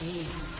Beast.